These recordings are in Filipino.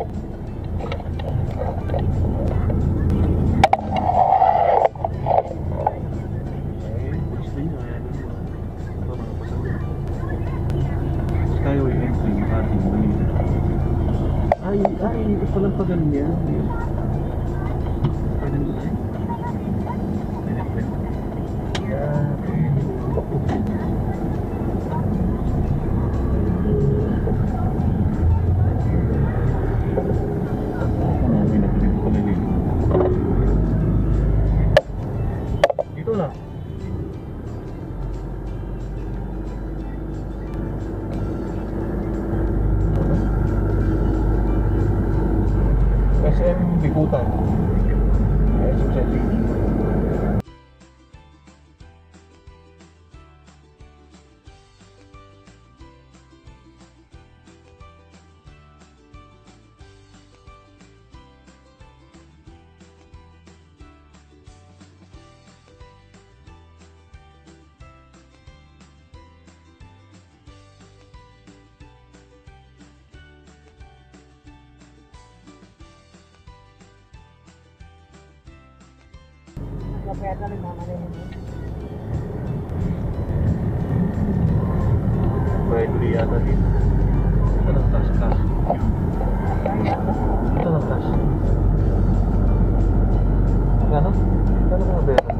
好。Pwede yata dito. Ito lang taas, taas. Ito lang taas. Ano? Ano mga bera?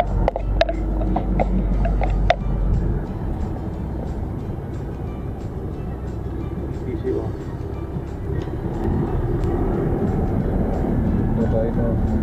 PCO. Babae na.